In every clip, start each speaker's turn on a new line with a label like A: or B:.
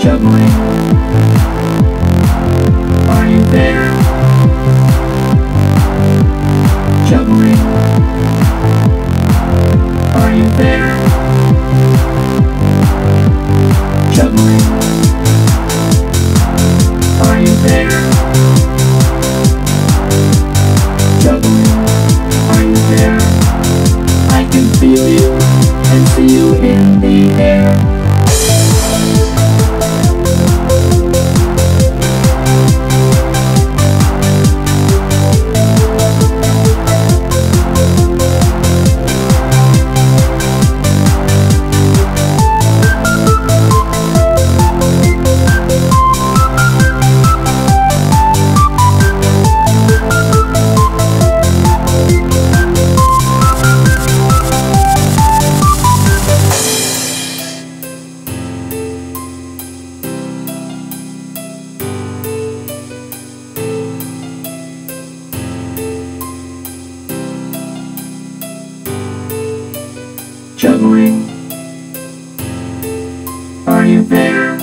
A: Juggling. Are you there? Juggling. Are you there? Juggling. juggling. Are you there?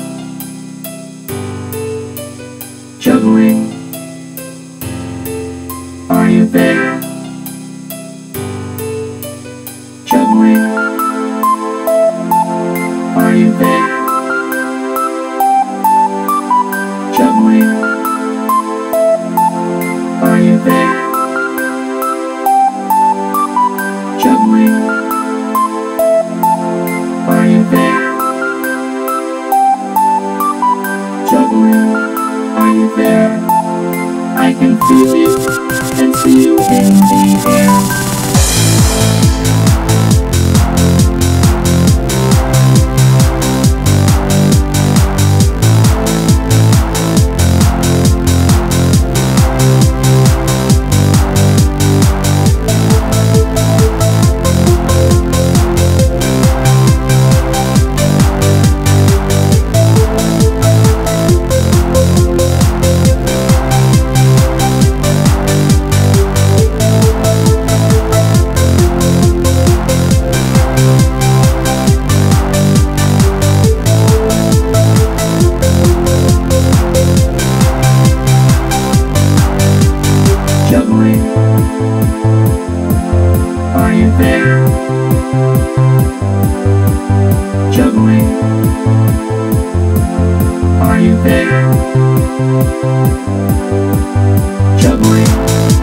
A: Juggling. Are you there? I can feel you and see you in the air. Are you there? Juggling. Are you there? Juggling.